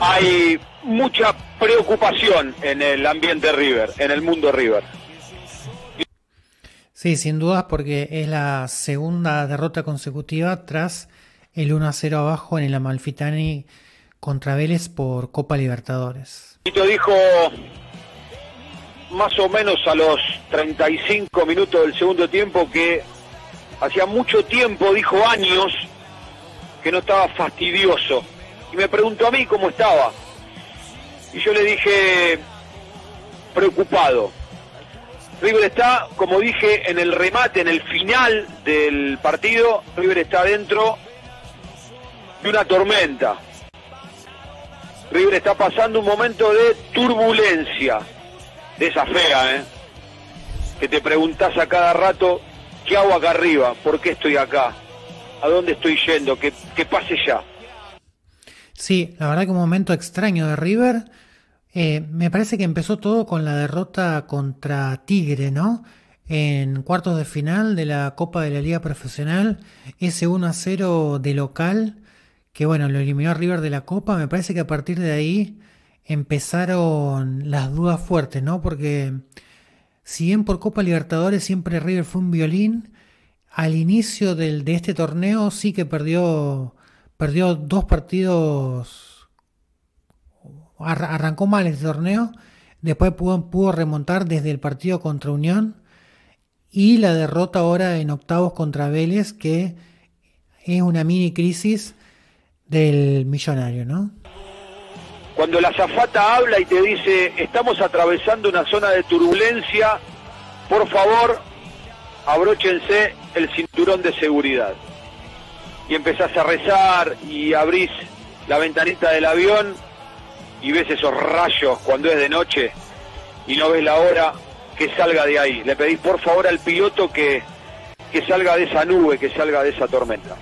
hay mucha preocupación en el ambiente River, en el mundo River. Sí, sin dudas, porque es la segunda derrota consecutiva tras el 1 a 0 abajo en el Amalfitani contra Vélez por Copa Libertadores. Tito dijo más o menos a los 35 minutos del segundo tiempo que hacía mucho tiempo, dijo años, que no estaba fastidioso. Y me preguntó a mí cómo estaba. Y yo le dije, preocupado. River está, como dije, en el remate, en el final del partido, River está dentro de una tormenta. River está pasando un momento de turbulencia, de esa fea, ¿eh? Que te preguntás a cada rato, ¿qué hago acá arriba? ¿Por qué estoy acá? ¿A dónde estoy yendo? Que, que pase ya. Sí, la verdad que un momento extraño de River. Eh, me parece que empezó todo con la derrota contra Tigre, ¿no? En cuartos de final de la Copa de la Liga Profesional, ese 1 a 0 de local que bueno, lo eliminó River de la Copa, me parece que a partir de ahí empezaron las dudas fuertes, ¿no? Porque si bien por Copa Libertadores siempre River fue un violín, al inicio del, de este torneo sí que perdió, perdió dos partidos, arrancó mal este torneo, después pudo, pudo remontar desde el partido contra Unión y la derrota ahora en octavos contra Vélez, que es una mini crisis del millonario, ¿no? Cuando la zafata habla y te dice, estamos atravesando una zona de turbulencia, por favor, abróchense el cinturón de seguridad. Y empezás a rezar y abrís la ventanita del avión y ves esos rayos cuando es de noche y no ves la hora que salga de ahí. Le pedís por favor al piloto que, que salga de esa nube, que salga de esa tormenta.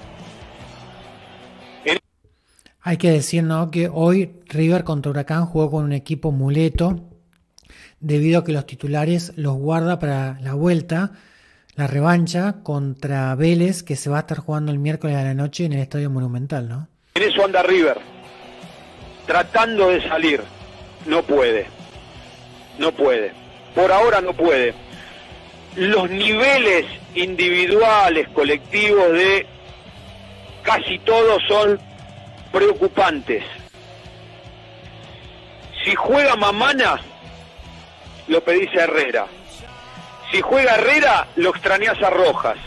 Hay que decir ¿no? que hoy River contra Huracán jugó con un equipo muleto debido a que los titulares los guarda para la vuelta, la revancha contra Vélez que se va a estar jugando el miércoles a la noche en el Estadio Monumental. ¿no? En eso anda River, tratando de salir. No puede, no puede. Por ahora no puede. Los niveles individuales, colectivos de casi todos son preocupantes. Si juega Mamana, lo pedís a Herrera. Si juega Herrera, lo extrañás a Rojas.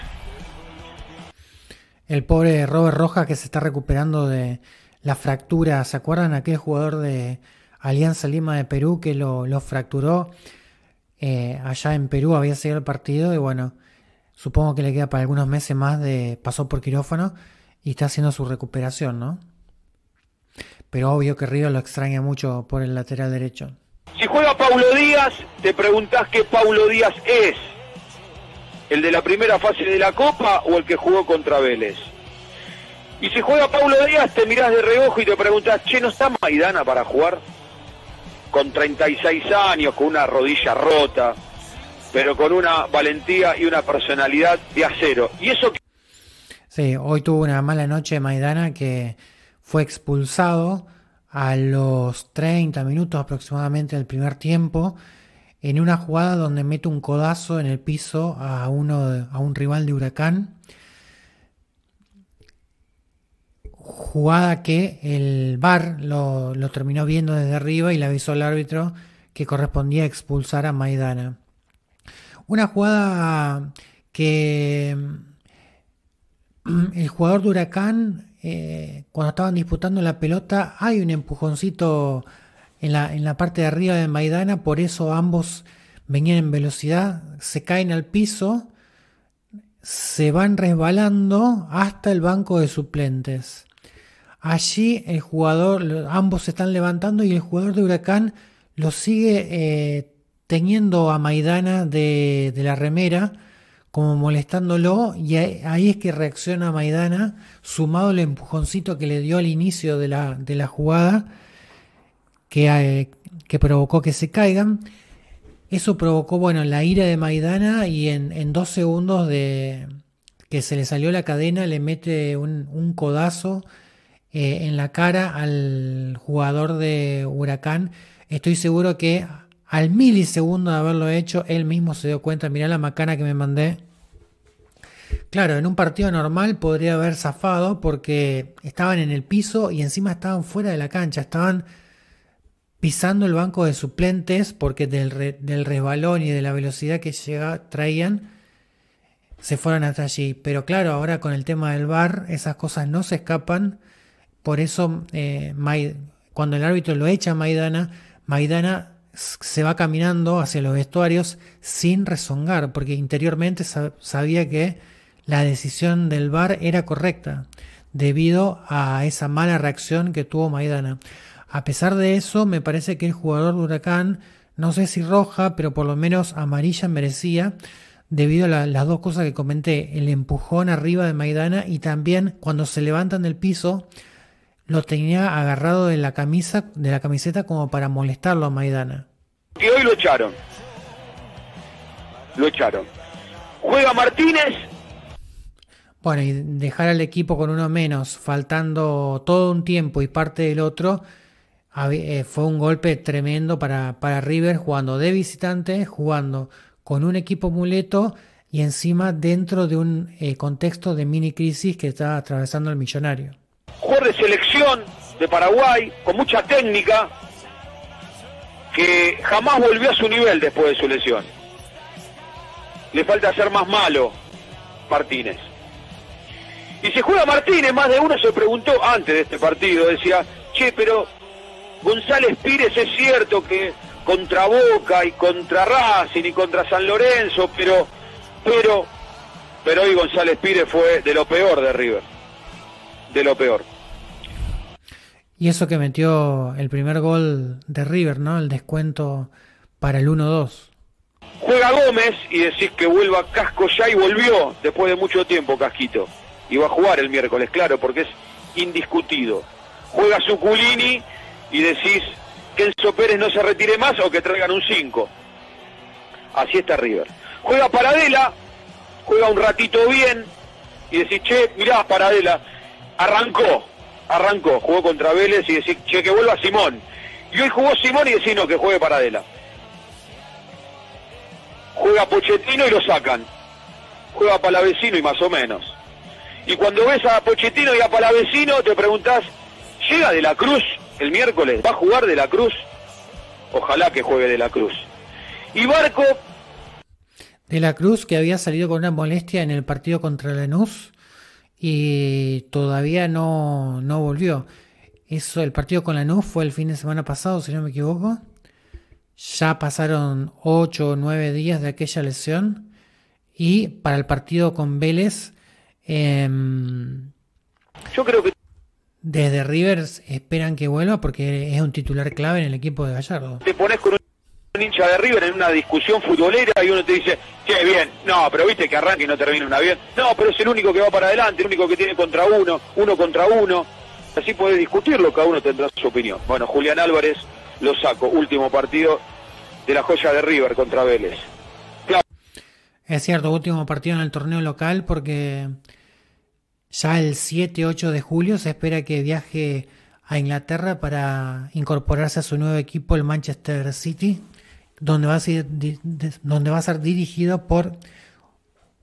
El pobre Robert Rojas que se está recuperando de la fractura. ¿Se acuerdan aquel jugador de Alianza Lima de Perú que lo, fracturó? Eh, allá en Perú había seguido el partido y bueno, supongo que le queda para algunos meses más de pasó por quirófano y está haciendo su recuperación, ¿no? pero obvio que Río lo extraña mucho por el lateral derecho. Si juega Paulo Díaz, te preguntás qué Paulo Díaz es. ¿El de la primera fase de la Copa o el que jugó contra Vélez? Y si juega Paulo Díaz, te mirás de reojo y te preguntas, che, ¿no está Maidana para jugar? Con 36 años, con una rodilla rota, pero con una valentía y una personalidad de acero. Y eso... Sí, hoy tuvo una mala noche Maidana que fue expulsado a los 30 minutos aproximadamente del primer tiempo en una jugada donde mete un codazo en el piso a, uno, a un rival de Huracán. Jugada que el VAR lo, lo terminó viendo desde arriba y le avisó al árbitro que correspondía expulsar a Maidana. Una jugada que el jugador de Huracán eh, cuando estaban disputando la pelota, hay un empujoncito en la, en la parte de arriba de Maidana, por eso ambos venían en velocidad, se caen al piso, se van resbalando hasta el banco de suplentes. Allí el jugador, ambos se están levantando y el jugador de Huracán lo sigue eh, teniendo a Maidana de, de la remera como molestándolo y ahí es que reacciona Maidana, sumado el empujoncito que le dio al inicio de la, de la jugada, que, eh, que, provocó que se caigan. Eso provocó, bueno, la ira de Maidana y en, dos segundos de que se le salió la cadena le mete un, codazo eh, en la cara al jugador de Huracán. Estoy seguro que al milisegundo de haberlo hecho, él mismo se dio cuenta, mirá la macana que me mandé. Claro, en un partido normal podría haber zafado porque estaban en el piso y encima estaban fuera de la cancha, estaban pisando el banco de suplentes porque del, del resbalón y de la velocidad que llega, traían, se fueron hasta allí. Pero claro, ahora con el tema del bar, esas cosas no se escapan. Por eso, eh, cuando el árbitro lo echa a Maidana, Maidana se va caminando hacia los vestuarios sin rezongar, porque interiormente sabía que la decisión del VAR era correcta, debido a esa mala reacción que tuvo Maidana. A pesar de eso, me parece que el jugador de Huracán, no sé si roja, pero por lo menos amarilla merecía, debido a las dos cosas que comenté, el empujón arriba de Maidana y también cuando se levantan del piso, lo tenía agarrado de la camisa, de la camiseta como para molestarlo a Maidana. Y hoy lo echaron. Lo echaron. Juega Martínez. Bueno, y dejar al equipo con uno menos, faltando todo un tiempo y parte del otro, eh, fue un golpe tremendo para, para River jugando de visitante, jugando con un equipo muleto y encima dentro de un eh, contexto de mini crisis que está atravesando el millonario jugador de selección de Paraguay, con mucha técnica, que jamás volvió a su nivel después de su lesión. Le falta ser más malo Martínez. Y se juega Martínez, más de uno se preguntó antes de este partido, decía, che, pero González Pires es cierto que contra Boca y contra Racing y contra San Lorenzo, pero, pero, pero hoy González Pires fue de lo peor de River, de lo peor. Y eso que metió el primer gol de River, ¿no? El descuento para el 1-2. Juega Gómez y decís que vuelva Casco ya y volvió después de mucho tiempo Casquito. Y va a jugar el miércoles, claro, porque es indiscutido. Juega Suculini y decís que Enzo Pérez no se retire más o que traigan un 5. Así está River. Juega Paradela, juega un ratito bien y decís, che, mirá, Paradela, arrancó, arrancó, jugó contra Vélez y decir, che, que vuelva Simón. Y hoy jugó Simón y decís, no, que juegue Paradela. Juega Pochettino y lo sacan. Juega Palavecino y más o menos. Y cuando ves a Pochettino y a Palavecino, te preguntas, ¿llega de la Cruz el miércoles? ¿Va a jugar de la Cruz? Ojalá que juegue de la Cruz. Y Barco... De la Cruz, que había salido con una molestia en el partido contra Lanús, y todavía no, no volvió. Eso, el partido con la NU fue el fin de semana pasado, si no me equivoco. Ya pasaron 8 o 9 días de aquella lesión. Y para el partido con Vélez, em, yo creo que desde Rivers esperan que vuelva porque es un titular clave en el equipo de Gallardo. Te pones con un de River en una discusión futbolera y uno te dice, che, bien, no, pero viste que arranque y no termina una bien. No, pero es el único que va para adelante, el único que tiene contra uno, uno contra uno. Así puede discutirlo, cada uno tendrá su opinión. Bueno, Julián Álvarez lo saco, último partido de la joya de River contra Vélez. Es cierto, último partido en el torneo local porque ya el 7-8 de julio se espera que viaje a Inglaterra para incorporarse a su nuevo equipo, el Manchester City, donde va a ser, donde va a ser dirigido por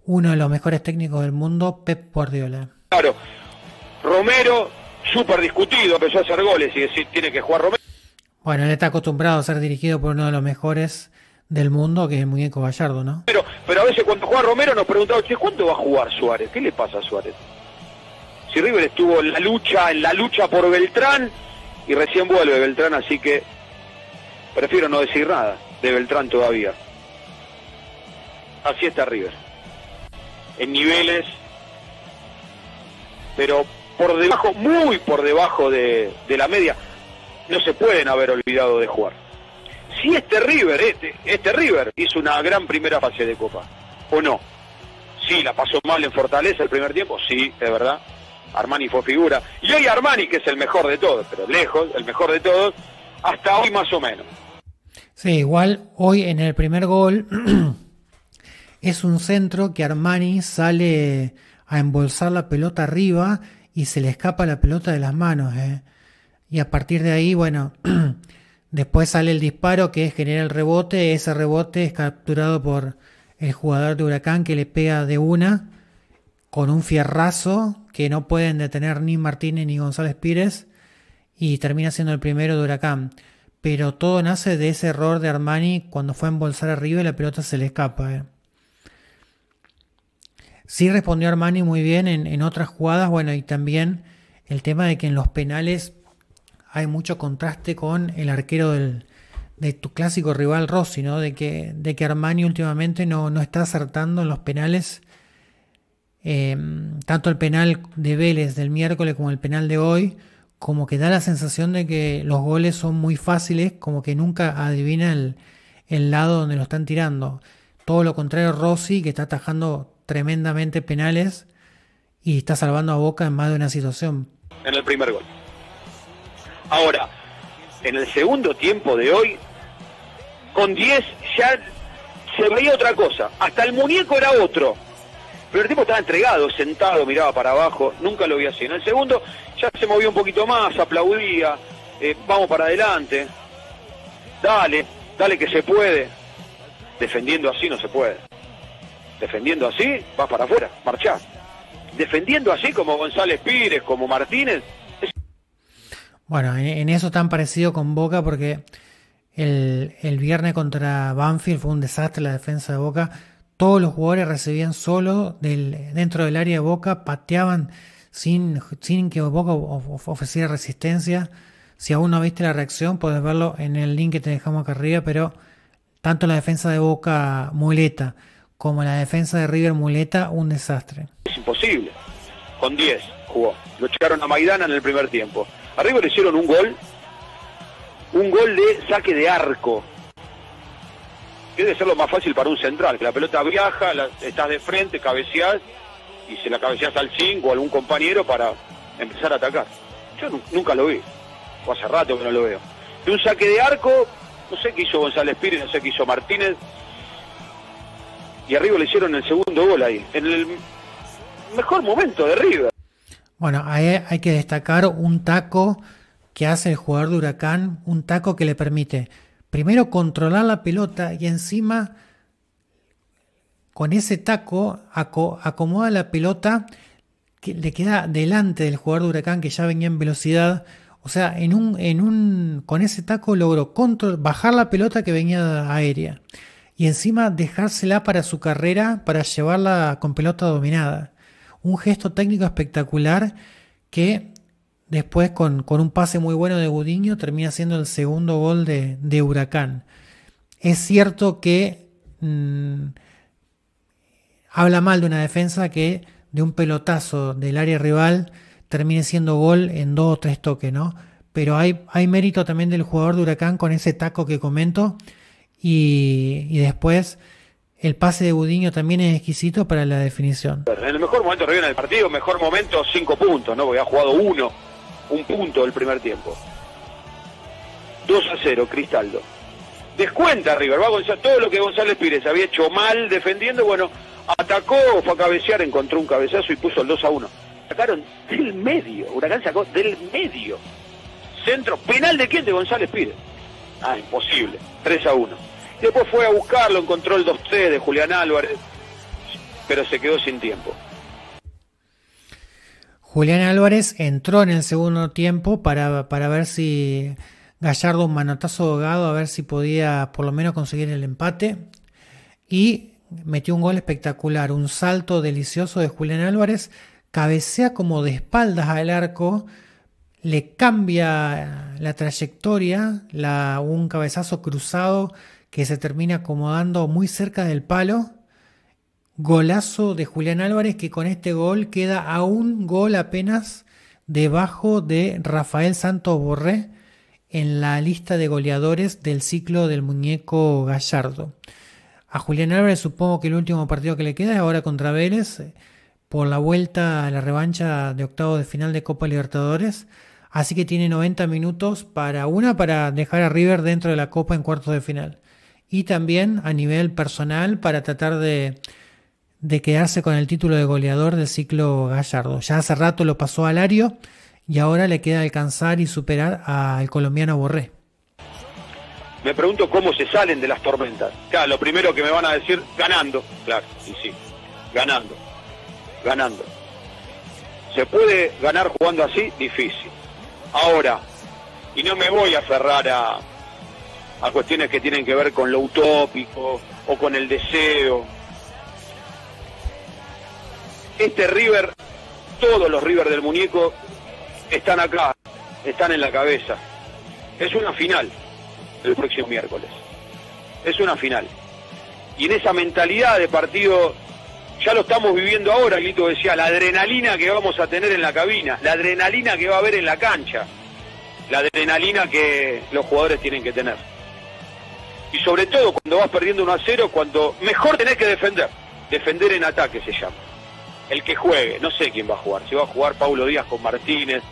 uno de los mejores técnicos del mundo, Pep Guardiola. Claro, Romero, súper discutido, empezó a hacer goles y decir, tiene que jugar Romero. Bueno, él está acostumbrado a ser dirigido por uno de los mejores del mundo, que es el muñeco Gallardo, ¿no? Pero, pero a veces cuando juega Romero nos preguntamos, ¿cuánto va a jugar Suárez? ¿Qué le pasa a Suárez? Si River estuvo en la lucha, en la lucha por Beltrán, y recién vuelve Beltrán, así que prefiero no decir nada de Beltrán todavía. Así está River. En niveles, pero por debajo, muy por debajo de, la media, no se pueden haber olvidado de jugar. Si este River, este, este River hizo una gran primera fase de Copa, ¿o no? Sí, la pasó mal en Fortaleza el primer tiempo, sí, es verdad. Armani fue figura. Y hoy Armani, que es el mejor de todos, pero lejos, el mejor de todos, hasta hoy más o menos. Sí, igual hoy en el primer gol es un centro que Armani sale a embolsar la pelota arriba y se le escapa la pelota de las manos. ¿eh? Y a partir de ahí, bueno, después sale el disparo que genera el rebote. Ese rebote es capturado por el jugador de Huracán que le pega de una con un fierrazo que no pueden detener ni Martínez ni González Pires y termina siendo el primero de Huracán. Pero todo nace de ese error de Armani cuando fue a embolsar arriba y la pelota se le escapa. ¿eh? Sí respondió Armani muy bien en, otras jugadas, bueno, y también el tema de que en los penales hay mucho contraste con el arquero del, de tu clásico rival Rossi, ¿no? De que, de que Armani últimamente no, no está acertando en los penales. Em, tanto el penal de Vélez del miércoles como el penal de hoy, como que da la sensación de que los goles son muy fáciles, como que nunca adivina el, el lado donde lo están tirando. Todo lo contrario, Rossi, que está atajando tremendamente penales y está salvando a Boca en más de una situación. En el primer gol. Ahora, en el segundo tiempo de hoy, con 10 ya se veía otra cosa. Hasta el muñeco era otro. Pero el tipo estaba entregado, sentado, miraba para abajo, nunca lo vi así. En el segundo ya se movió un poquito más, aplaudía, eh, vamos para adelante, dale, dale que se puede. Defendiendo así no se puede. Defendiendo así, vas para afuera, marchás. Defendiendo así como González Pires, como Martínez. Bueno, en, eso tan parecido con Boca porque el, viernes contra Banfield fue un desastre la defensa de Boca. Todos los jugadores recibían solo del, dentro del área de Boca, pateaban sin, sin que Boca ofreciera resistencia. Si aún no viste la reacción, puedes verlo en el link que te dejamos acá arriba, pero tanto la defensa de Boca muleta como la defensa de River muleta, un desastre. Es imposible. Con 10 jugó. Lo echaron a Maidana en el primer tiempo. A River le hicieron un gol. Un gol de saque de arco. Debe ser lo más fácil para un central, que la pelota viaja, estás de frente, cabeceás y se la cabeceás al 5 o algún compañero para empezar a atacar. Yo nunca lo vi. O hace rato que no lo veo. De un saque de arco, no sé qué hizo González Pires, no sé qué hizo Martínez, y arriba le hicieron el segundo gol ahí, en el mejor momento de River. Bueno, ahí hay que destacar un taco que hace el jugador de Huracán, un taco que le permite primero controlar la pelota y encima con ese taco acomoda la pelota que le queda delante del jugador de Huracán que ya venía en velocidad. O sea, en un, en un, con ese taco logró bajar la pelota que venía aérea y encima dejársela para su carrera para llevarla con pelota dominada. Un gesto técnico espectacular que después con, un pase muy bueno de Gudiño termina siendo el segundo gol de, Huracán. Es cierto que mm, habla mal de una defensa que de un pelotazo del área rival termine siendo gol en dos o tres toques, ¿no? Pero hay, hay mérito también del jugador de Huracán con ese taco que comento y, después el pase de Budiño también es exquisito para la definición. En el mejor momento de el partido, mejor momento cinco puntos, ¿no? Porque ha jugado uno, un punto el primer tiempo. 2 a 0, Cristaldo. Descuenta River, va González, todo lo que González Pires había hecho mal defendiendo, bueno, atacó, fue a cabecear, encontró un cabezazo y puso el 2 a 1. Sacaron del medio, Huracán sacó del medio. Centro, penal de quién? De González Pires. Ah, imposible. 3 a 1. Después fue a buscarlo, encontró el 2-3 de Julián Álvarez, pero se quedó sin tiempo. Julián Álvarez entró en el segundo tiempo para, para ver si Gallardo un manotazo ahogado, a ver si podía por lo menos conseguir el empate. Y metió un gol espectacular, un salto delicioso de Julián Álvarez, cabecea como de espaldas al arco le cambia la trayectoria, la, un cabezazo cruzado que se termina acomodando muy cerca del palo. Golazo de Julián Álvarez que con este gol queda a un gol apenas debajo de Rafael Santos Borré en la lista de goleadores del ciclo del muñeco Gallardo. A Julián Álvarez supongo que el último partido que le queda es ahora contra Vélez por la vuelta a la revancha de octavo de final de Copa Libertadores Así que tiene 90 minutos para una para dejar a River dentro de la Copa en cuartos de final. Y también a nivel personal para tratar de, de quedarse con el título de goleador del ciclo Gallardo. Ya hace rato lo pasó a Lario y ahora le queda alcanzar y superar al colombiano Borré. Me pregunto cómo se salen de las tormentas. Claro, lo primero que me van a decir, ganando. Claro, y sí, ganando, ganando. ¿Se puede ganar jugando así? Difícil. Ahora, y no me voy a aferrar a, a cuestiones que tienen que ver con lo utópico o con el deseo. Este River, todos los River del muñeco están acá, están en la cabeza. Es una final el próximo miércoles. Es una final. Y en esa mentalidad de partido, ya lo estamos viviendo ahora, Lito decía, la adrenalina que vamos a tener en la cabina, la adrenalina que va a haber en la cancha, la adrenalina que los jugadores tienen que tener. Y sobre todo cuando vas perdiendo 1 a 0, cuando mejor tenés que defender. Defender en ataque se llama. El que juegue, no sé quién va a jugar. Si va a jugar Paulo Díaz con Martínez,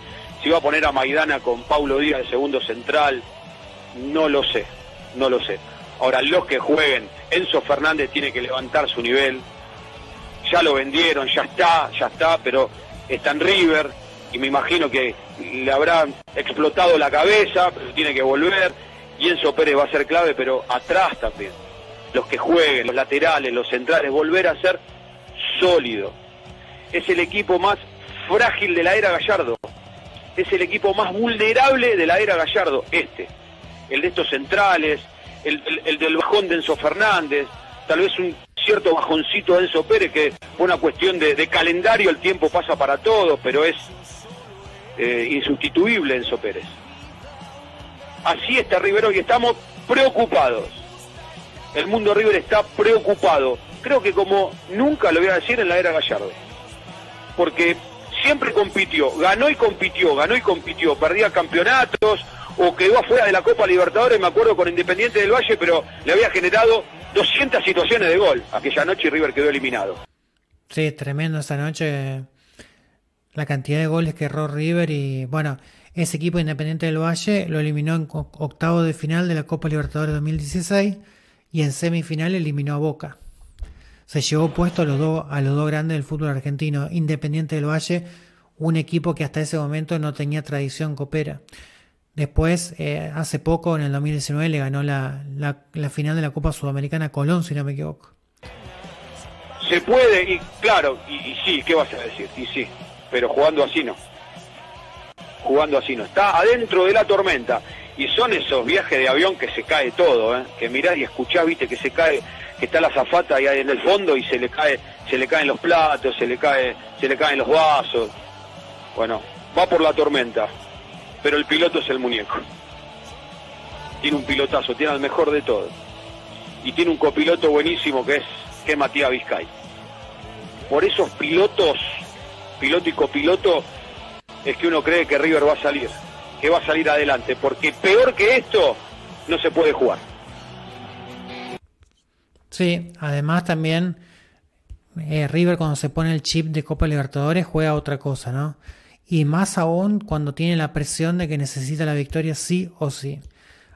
si va a poner a Maidana con Paulo Díaz de segundo central, no lo sé, no lo sé. Ahora, los que jueguen, Enzo Fernández tiene que levantar su nivel. Ya lo vendieron, ya está, ya está, pero está en River y me imagino que le habrán explotado la cabeza, pero tiene que volver y Enzo Pérez va a ser clave, pero atrás también. Los que jueguen, los laterales, los centrales, volver a ser sólido. Es el equipo más frágil de la era Gallardo. Es el equipo más vulnerable de la era Gallardo, este. El de estos centrales, el, del bajón de Enzo Fernández, tal vez un cierto bajoncito de Enzo Pérez, que fue una cuestión de, calendario, el tiempo pasa para todos, pero es eh, insustituible Enzo Pérez. Así está River hoy, estamos preocupados. El mundo River está preocupado. Creo que como nunca lo voy a decir en la era Gallardo. Porque siempre compitió, ganó y compitió, ganó y compitió, perdía campeonatos o quedó afuera de la Copa Libertadores, me acuerdo con Independiente del Valle, pero le había generado 200 situaciones de gol aquella noche y River quedó eliminado. Sí, tremendo esa noche la cantidad de goles que erró River y bueno, ese equipo Independiente del Valle lo eliminó en octavo de final de la Copa Libertadores 2016 y en semifinal eliminó a Boca. Se llevó puesto a los dos a los dos grandes del fútbol argentino, Independiente del Valle, un equipo que hasta ese momento no tenía tradición copera. Después, eh, hace poco, en el 2019, le ganó la, final de la Copa Sudamericana a Colón, si no me equivoco. Se puede, y claro, y, y sí, ¿qué vas a decir? Y sí, pero jugando así no jugando así, no está adentro de la tormenta. Y son esos viajes de avión que se cae todo, ¿eh? que mirás y escuchás, viste, que se cae, que está la zafata ahí en el fondo y se le cae, se le caen los platos, se le cae, se le caen los vasos. Bueno, va por la tormenta, pero el piloto es el muñeco. Tiene un pilotazo, tiene al mejor de todo. Y tiene un copiloto buenísimo que es, que Matías Vizcay. Por esos pilotos, piloto y copiloto, es que uno cree que River va a salir, que va a salir adelante, porque peor que esto no se puede jugar. Sí, además también eh, River cuando se pone el chip de Copa Libertadores juega otra cosa, ¿no? Y más aún cuando tiene la presión de que necesita la victoria sí o sí.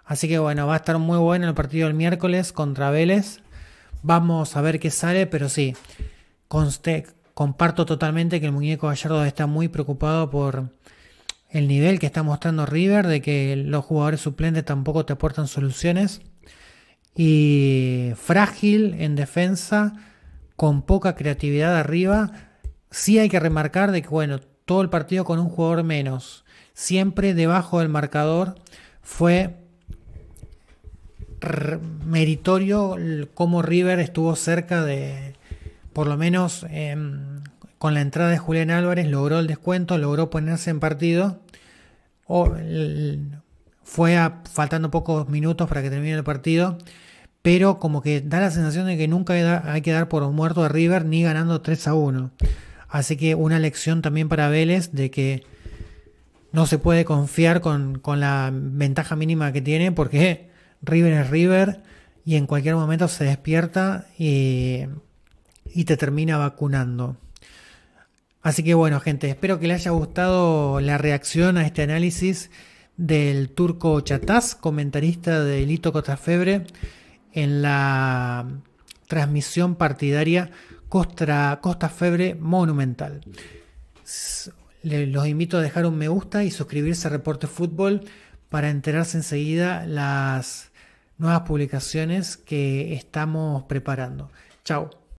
Así que bueno, va a estar muy bueno el partido del miércoles contra Vélez. Vamos a ver qué sale, pero sí, conste, comparto totalmente que el muñeco Gallardo está muy preocupado por el nivel que está mostrando River, de que los jugadores suplentes tampoco te aportan soluciones. Y frágil en defensa, con poca creatividad arriba. Sí hay que remarcar de que, bueno, todo el partido con un jugador menos, siempre debajo del marcador, fue meritorio como River estuvo cerca de, por lo menos em, con la entrada de Julián Álvarez logró el descuento, logró ponerse en partido. O, fue faltando pocos minutos para que termine el partido, pero como que da la sensación de que nunca hay, que dar por muerto a River ni ganando 3 a 1. Así que una lección también para Vélez de que no se puede confiar con, con la ventaja mínima que tiene porque River es River y en cualquier momento se despierta y y te termina vacunando. Así que bueno, gente, espero que les haya gustado la reacción a este análisis del turco Chataz, comentarista de Lito Febre, en la transmisión partidaria Costa, Costa Febre Monumental. los invito a dejar un me gusta y suscribirse a Reporte Fútbol para enterarse enseguida las nuevas publicaciones que estamos preparando. Chao.